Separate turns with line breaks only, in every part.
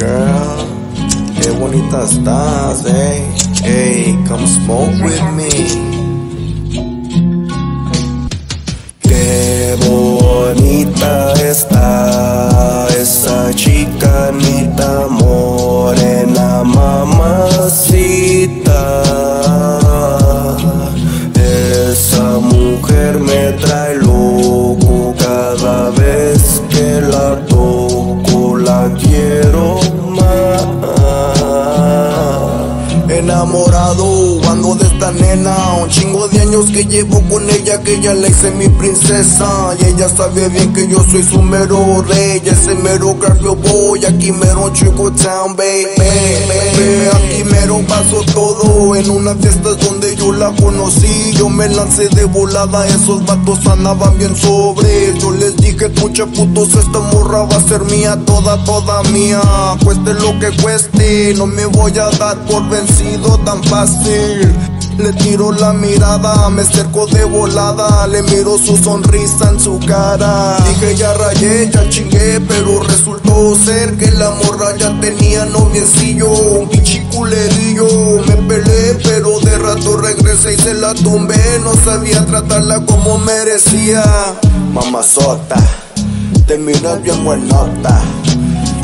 girl. Qué bonita estás, eh. Hey, come smoke with me. Qué bonita está esa chicanita morena mamacita. Esa mujer me trae loco cada vez que la toco, la quiero Enamorado, ando de esta nena Un chingo de años que llevo con ella Que ya la hice mi princesa Y ella sabe bien que yo soy su mero rey Ese mero garfio boy Aquí mero Chico Town, baby. Aquí mero pasó todo En una fiesta donde yo la conocí Yo me lancé de volada Esos vatos andaban bien sobre Yo les dije, pucha putos Esta morra va a ser mía Toda, toda mía Cueste lo que cueste No me voy a dar por vencido tan fácil le tiro la mirada, me acerco de volada, le miro su sonrisa en su cara. Dije ya rayé, ya chingué, pero resultó ser que la morra ya tenía noviecillo, un pinche culerillo. Me peleé, y se la tumbé, no sabía tratarla como merecía. Mamazota, te miras bien buenota.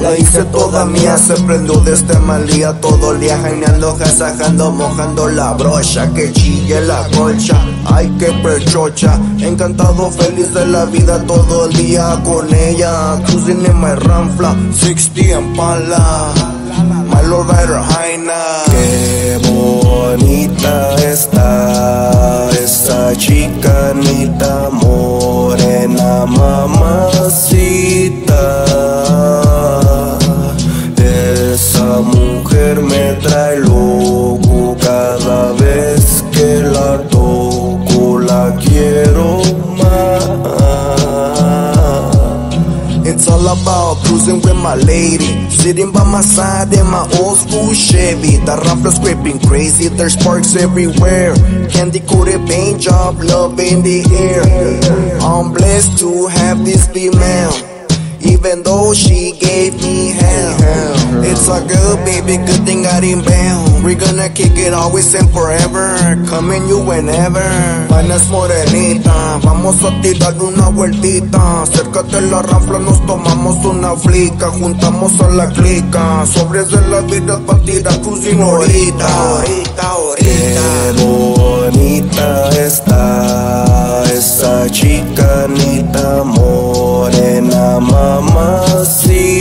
La hice toda mía, se prendió de este mal día. Todo el día jaineando, jasajando, mojando la brocha. Que chille la colcha, ay que prechocha Encantado, feliz de la vida todo el día con ella. Cruising en my ranfla, 60 en pala. My Rider Jaina Qué bonita está esa chicanita morena mamacita about cruising with my lady, sitting by my side in my old school Chevy. The rifle scraping crazy, there's sparks everywhere. Candy coated paint job, love in the air. I'm blessed to have this female. Even though she gave me It's good baby, good thing got him bound We're gonna kick it always and forever. Coming you whenever. Vanas morenita. Vamos a tirar una vueltita. Acércate a la rafla, nos tomamos una flica. Juntamos a la clica. Sobres de la vida pa' tirar cruising ahorita Ahorita, Qué bonita está esa chicanita morena mamacita.